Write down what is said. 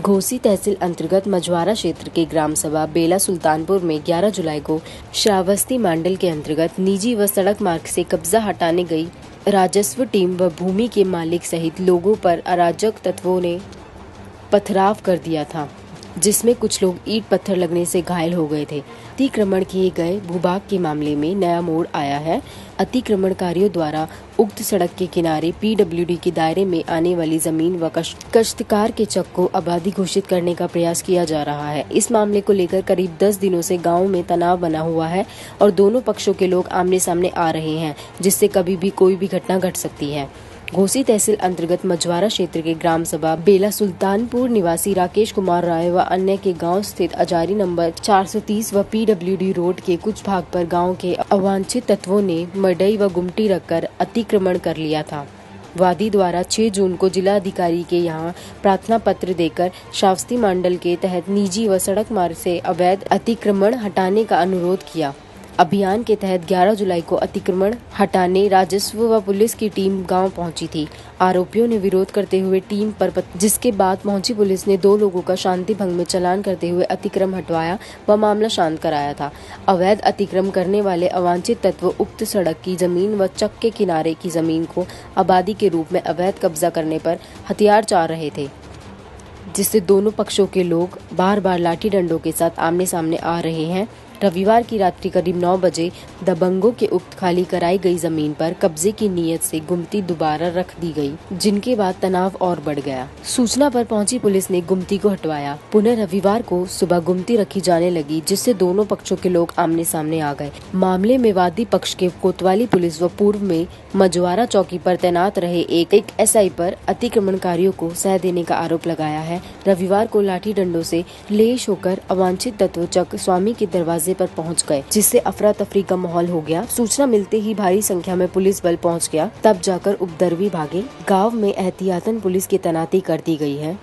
घोसी तहसील अंतर्गत मझवारा क्षेत्र के ग्राम सभा बेला सुल्तानपुर में 11 जुलाई को श्रावस्ती मंडल के अंतर्गत निजी व सड़क मार्ग से कब्जा हटाने गई राजस्व टीम व भूमि के मालिक सहित लोगों पर अराजक तत्वों ने पथराव कर दिया था। जिसमें कुछ लोग ईट पत्थर लगने से घायल हो गए थे। अतिक्रमण किए गए भूभाग के मामले में नया मोड़ आया है। अतिक्रमणकारियों द्वारा उक्त सड़क के किनारे पीडब्ल्यूडी के दायरे में आने वाली ज़मीन व कश्तकार के चक को आबादी घोषित करने का प्रयास किया जा रहा है। इस मामले को लेकर करीब 10 दिनों से गाँव में तनाव बना हुआ है और दोनों पक्षों के लोग आमने सामने आ रहे हैं, जिससे कभी भी कोई भी घटना घट सकती है। घोसी तहसील अंतर्गत मझवारा क्षेत्र के ग्राम सभा बेला सुल्तानपुर निवासी राकेश कुमार राय व अन्य के गाँव स्थित अजारी नंबर 430 व पीडब्ल्यूडी रोड के कुछ भाग पर गाँव के अवांछित तत्वों ने मडई व गुमटी रखकर अतिक्रमण कर लिया था। वादी द्वारा 6 जून को जिला अधिकारी के यहाँ प्रार्थना पत्र देकर श्रावस्ती मंडल के तहत निजी व सड़क मार्ग से अवैध अतिक्रमण हटाने का अनुरोध किया। अभियान के तहत 11 जुलाई को अतिक्रमण हटाने राजस्व व पुलिस की टीम गाँव पहुँची थी आरोपियों ने विरोध करते हुए टीम पर. जिसके बाद पहुँची पुलिस ने दो लोगों का शांति भंग में चलान करते हुए अतिक्रम हटवाया व मामला शांत कराया था अवैध अतिक्रम करने वाले अवांछित तत्व उक्त सड़क की ज़मीन व चक के किनारे की ज़मीन को आबादी के रूप में अवैध कब्जा करने पर हथियार चार रहे थे, जिससे दोनों पक्षों के लोग बार बार लाठी डंडों के साथ आमने सामने आ रहे हैं रविवार की रात्रि करीब 9 बजे दबंगों के उक्त खाली कराई गई ज़मीन पर कब्जे की नीयत से गुमती दोबारा रख दी गई, जिनके बाद तनाव और बढ़ गया। सूचना पर पहुँची पुलिस ने गुमती को हटवाया। पुनः रविवार को सुबह गुमती रखी जाने लगी, जिससे दोनों पक्षों के लोग आमने सामने आ गए। मामले में वादी पक्ष के कोतवाली पुलिस व पूर्व में मजवारा चौकी पर तैनात रहे एक एक एसआई पर अतिक्रमणकारियों को सह देने का आरोप लगाया है। रविवार को लाठी डंडों से लेश होकर अवांछित तत्व चक स्वामी के दरवाजे दरवाजे पर पहुँच गए, जिससे अफरा तफरी का माहौल हो गया। सूचना मिलते ही भारी संख्या में पुलिस बल पहुँच गया। तब जाकर उपद्रवी भागे। गाँव में एहतियातन पुलिस की तैनाती कर दी गई है।